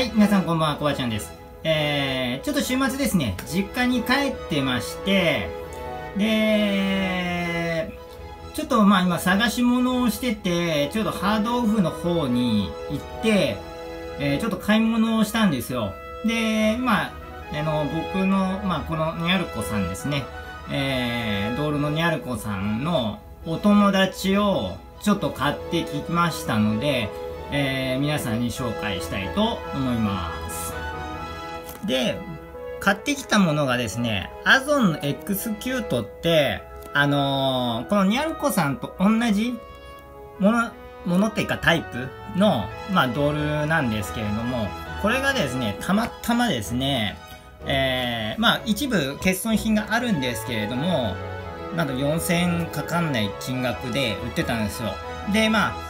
はい、皆さんこんばんは、こばちゃんです。えー、ちょっと週末ですね、実家に帰ってまして、で、ちょっとまあ今探し物をしてて、ちょっとハードオフの方に行って、えー、ちょっと買い物をしたんですよ。で、まあ、あの、僕の、まあこのニャルコさんですね、えー、ドールのニャルコさんのお友達をちょっと買ってきましたので、えー、皆さんに紹介したいと思います。で、買ってきたものがですね、アゾンの X キュートって、あのー、このニャルコさんと同じもの、ものっていうかタイプの、まあ、ドールなんですけれども、これがですね、たまたまですね、えー、まあ、一部欠損品があるんですけれども、なんと4000かかんない金額で売ってたんですよ。で、まあ、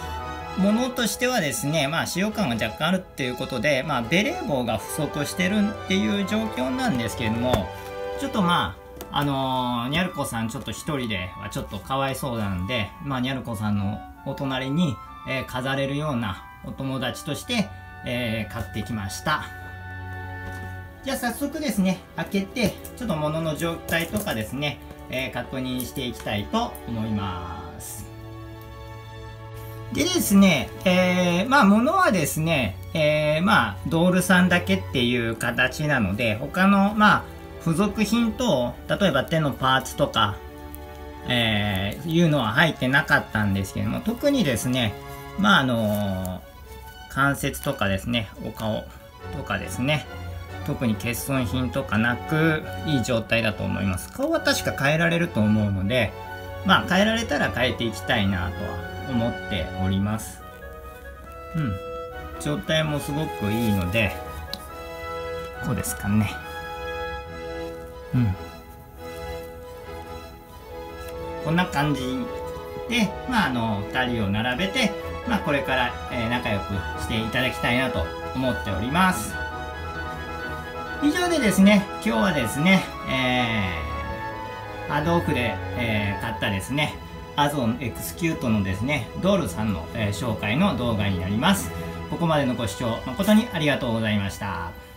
ものとしてはですね、まあ、使用感が若干あるっていうことで、まあ、ベレー帽が不足してるっていう状況なんですけれども、ちょっとまあ、あのー、ニャルコさんちょっと一人ではちょっとかわいそうなんで、まあ、ニャルコさんのお隣に、えー、飾れるようなお友達として、えー、買ってきました。じゃあ早速ですね、開けて、ちょっと物の状態とかですね、え確認していきたいと思います。でですね、えー、まあ、物はですね、えー、まあ、ドールさんだけっていう形なので、他の、まあ、付属品と、例えば手のパーツとか、えー、いうのは入ってなかったんですけども、特にですね、まあ、あの関節とかですね、お顔とかですね、特に欠損品とかなく、いい状態だと思います。顔は確か変えられると思うので、まあ、変えられたら変えていきたいなとは思っております。うん。状態もすごくいいので、こうですかね。うん。こんな感じで、まあ、あの、二人を並べて、まあ、これから、えー、仲良くしていただきたいなと思っております。以上でですね、今日はですね、えー、ハードオフで、えー、買ったですね、アゾンエクスキュートのですね、ドールさんの、えー、紹介の動画になります。ここまでのご視聴誠にありがとうございました。